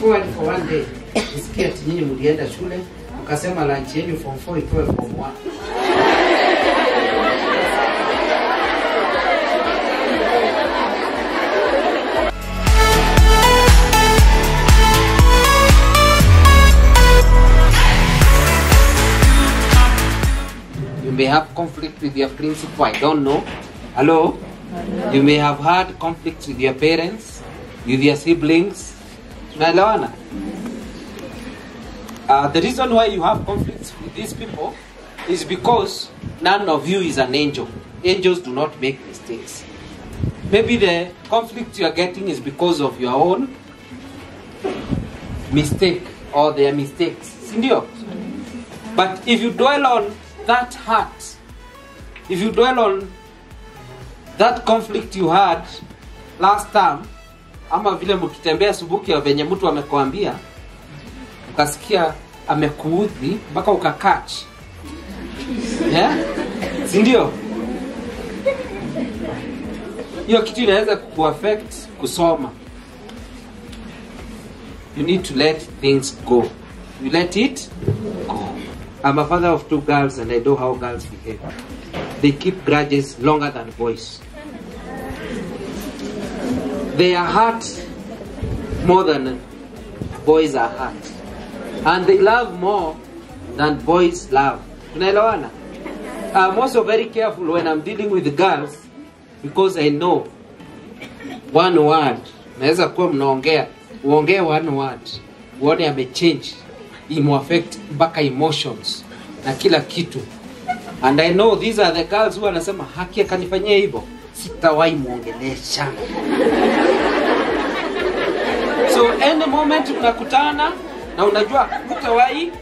forward for one day ati nyinyi mlienda shule mkasema lunch yenu form 4 itoe form 1 You may have conflict with your principal, I don't know. Hello? Hello? You may have had conflicts with your parents, with your siblings. Tunaelewana? Uh, the reason why you have conflicts with these people is because none of you is an angel. Angels do not make mistakes. Maybe the conflict you are getting is because of your own mistake or their mistakes. But if you dwell on that hurt, if you dwell on that conflict you had last time, ama vile mkitembea subuki venye mtu amekwambia, ukasikia amekuudhi mpaka ukakach, yeah? sindio? Hiyo kitu inaweza kuaffect kusoma. You need to let things go. You let it go. I'm a father of two girls and I know how girls behave. They keep grudges longer than boys. They are hurt more than boys are hurt. And they love more than boys love. Tunaelewana? I'm also very careful when I'm dealing with girls because I know one word. Naweza kuwa mnaongea, uongee one word, uone amechange, imuaffect mpaka emotions na kila kitu. And I know these are the girls who anasema haki akanifanyia hivyo, sitawahi muongelesha. So any moment mnakutana na unajua hutawahi,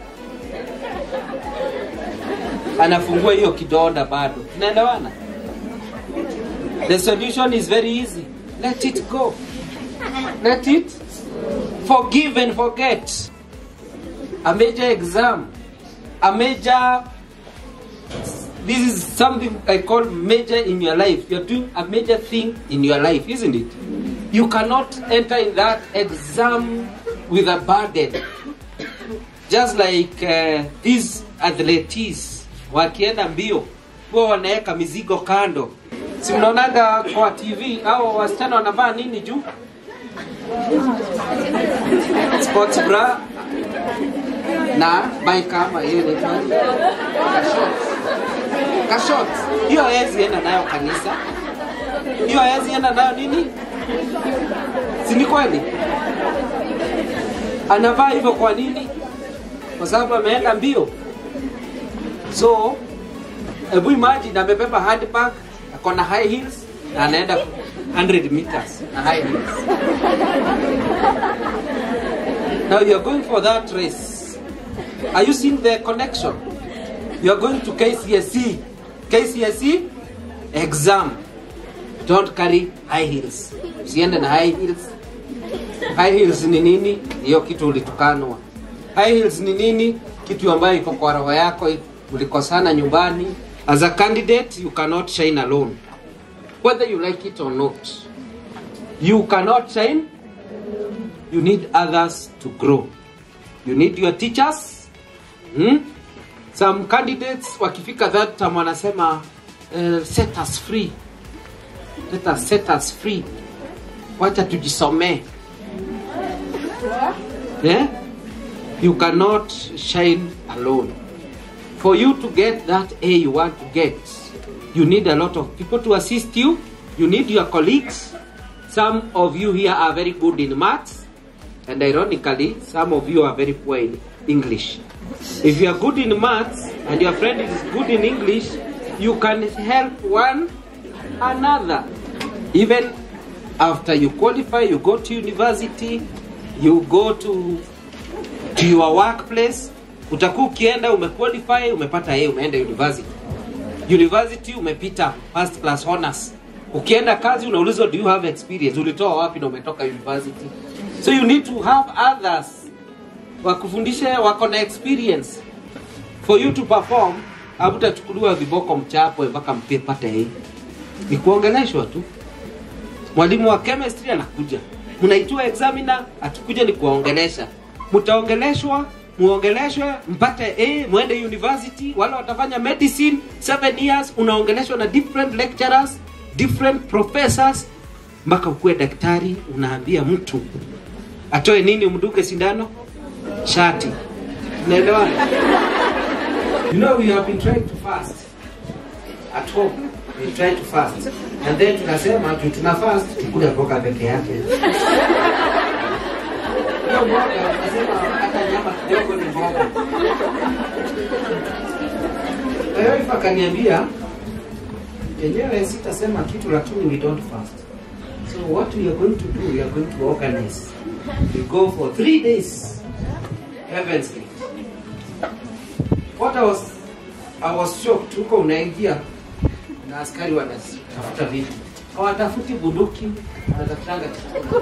anafungua hiyo kidonda bado. Tunaelewana? The solution is very easy. Let it go. Let it forgive and forget. A major exam, a major this is something I call major in your life. You're doing a major thing in your life, isn't it? You cannot enter in that exam with a burden. Just like uh, these athletes wakienda mbio huwa wanaweka mizigo kando. Si mnaonaga kwa TV au wasichana wanavaa nini juu? Sports bra na bike kama hiyo ni kashot. Hiyo hawezi enda nayo kanisa. Hiyo hawezi enda nayo nini? Si ni kweli? Anavaa hivyo kwa nini? Kwa sababu ameenda mbio. So, hebu imagine amebeba handbag, ako na high heels na anaenda 100 meters na high heels. Now you are going for that race. Are you seeing the connection? You are going to KCSE. KCSE exam. Don't carry high heels. Usiende na high heels. High heels ni nini? Hiyo kitu ulitukanwa. High heels ni nini? Kitu ambayo iko kwa roho yako, ulikosana nyumbani. As a candidate, you cannot shine alone. Whether you like it or not. You cannot shine. You need others to grow. You need your teachers. Hmm? Some candidates wakifika that time wanasema uh, set us free. Let us set us free. Wacha tujisomee. Yeah? You cannot shine alone. For you to get that A you want to get, you need a lot of people to assist you. You need your colleagues. Some of you here are very good in maths, and ironically, some of you are very poor in English. If you are good in maths and your friend is good in English, you can help one another. Even after you qualify, you go to university, you go to to your workplace, utakuwa ukienda umequalify, umepata A, umeenda university. University umepita first class honors. Ukienda kazi unaulizwa do you have experience? Ulitoa wapi na umetoka university? So you need to have others wakufundishe wako na experience for you to perform. Hamtachukuliwa viboko mchapo mpaka mpate A. Ni kuongeleshwa tu. Mwalimu wa chemistry anakuja. Mnaitiwa examiner atukuja ni kuwaongelesha. Mtaongeleshwa muongeleshwe mpate a mwende university wala watafanya medicine 7 years unaongeleshwa na different lecturers different professors. Mpaka ukuwe daktari unaambia mtu atoe nini umduke sindano? Shati. Unaelewana you know we have been trying to fast at home we try to fast. And then tunasema juu tuna fast tukule mboga peke yake. Hiyo mboga tunasema hata nyama kidogo ni mboga. Kwa hiyo ifa akaniambia yenyewe sitasema kitu lakini we don't fast. So what we are going to do we are going to organize. We go for three days heavens gate. What I was I was shocked. Huko unaingia na askari wanatafuta vitu. Hawatafuti bunduki wanatafutanga njugu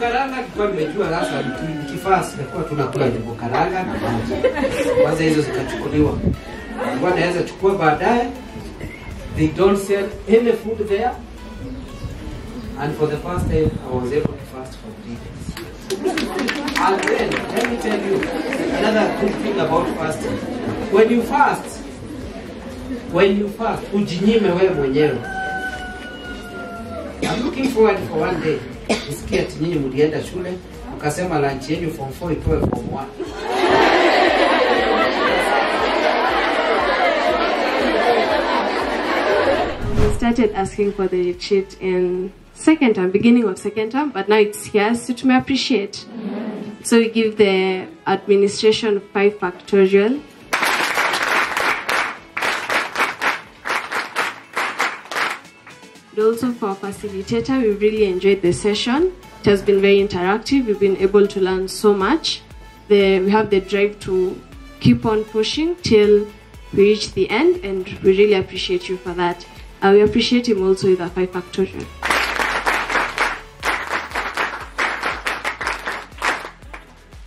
karanga tulikuwa nimejua sasa niki- nikifaa sitakuwa tunakula njugu karanga kwanza hizo zikachukuliwa. Walikuwa naweza chukua baadaye. They don't sell any food there. And for the first time I was able to fast for three days. And then let me tell you another good thing about fasting. When you fast when you fast ujinyime wewe mwenyewe I'm looking forward for one day nisikie ati nyinyi mlienda shule ukasema lunch yenu form 4 ipewe form 1 We started asking for the retreat in second term, beginning of second term, but now it's here, so to me appreciate. So we give the administration five factorial. Also for our facilitator, we really enjoyed the session. It has been very interactive. We've been able to learn so much. The, we have the drive to keep on pushing till we reach the end, and we really appreciate you for that. Uh, we appreciate him also with the five factorial.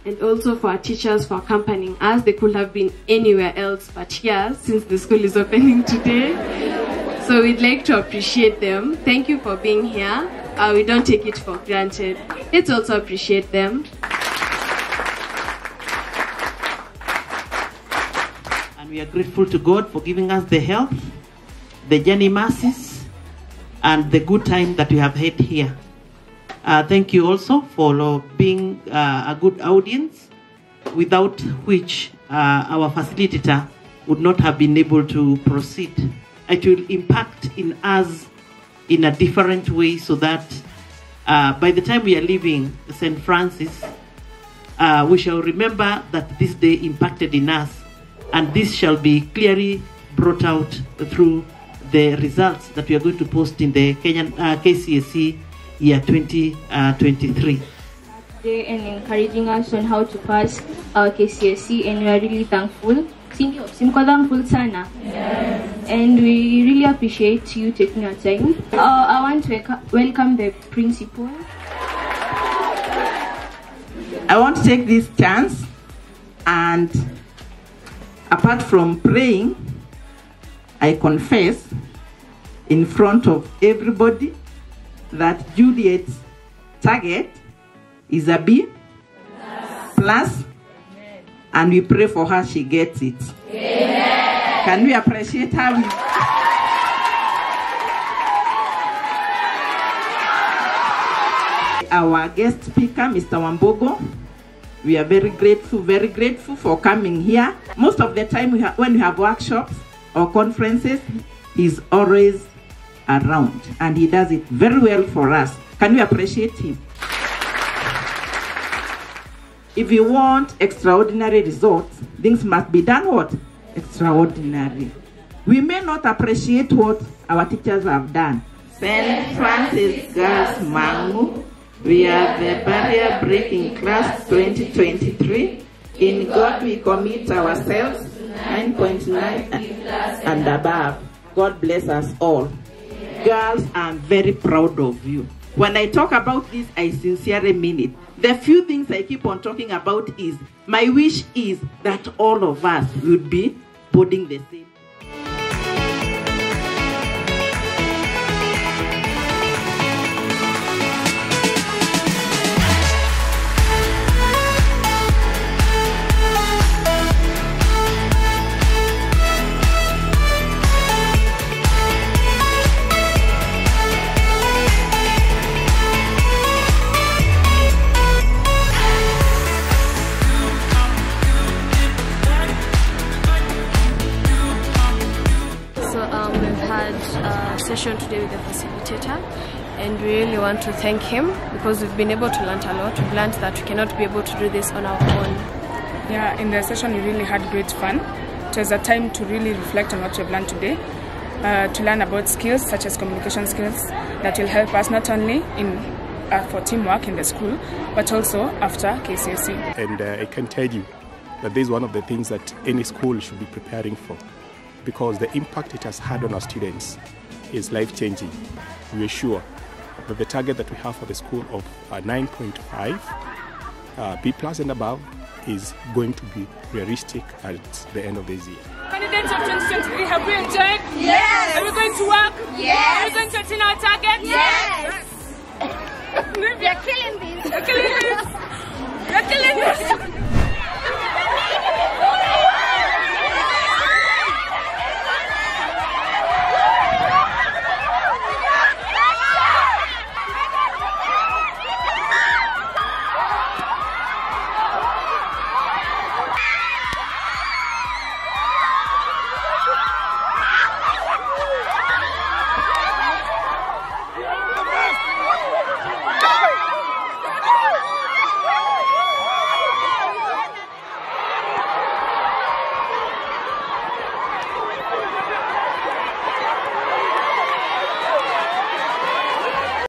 And also for our teachers for accompanying us. They could have been anywhere else but here since the school is opening today. So we'd like to appreciate them. Thank you for being here. Uh, we don't take it for granted. Let's also appreciate them. And we are grateful to God for giving us the health, the journey masses, and the good time that we have had here. Uh, thank you also for being uh, a good audience, without which uh, our facilitator would not have been able to proceed. It will impact in us in a different way so that uh, by the time we are leaving St. Francis, uh, we shall remember that this day impacted in us, and this shall be clearly brought out through the results that we are going to post in the Kenyan uh, KCSE year 2023. today and encouraging us on how to pass our KCSE and we are really thankful. Sindio, simko thankful sana. And we really appreciate you taking your time. Uh, I want to welcome the principal. I want to take this chance and apart from praying, I confess in front of everybody that Juliet's target is a B plus, and we pray for her she gets it. Can we appreciate her? Our guest speaker, Mr. Wambogo, we are very grateful, very grateful for coming here. Most of the time, we when we have workshops or conferences, he's always around and he does it very well for us. Can we appreciate him? If you want extraordinary results, things must be done what? Extraordinary. We may not appreciate what our teachers have done. St. Francis Girls Mang'u, we are the barrier breaking class 2023. In God we commit ourselves 9.9 and above. God bless us all. Girls, I'm very proud of you. When I talk about this, I sincerely mean it. The few things I keep on talking about is my wish is that all of us would be putting the same. And we really want to thank him because we've been able to learn a lot. We've learned that we cannot be able to do this on our own. Yeah, in the session we really had great fun. It was a time to really reflect on what we've learned today, uh, to learn about skills such as communication skills that will help us not only in uh, for teamwork in the school, but also after KCSE. and uh, I can tell you that this is one of the things that any school should be preparing for because the impact it has had on our students is life changing. We are sure that the target that we have for the school of uh, 9.5 uh, B plus and above is going to be realistic at the end of this year. Candidates of 2023, have we enjoyed? Yes. Are we going to work? Yes. Are we going to attain our target? Yes.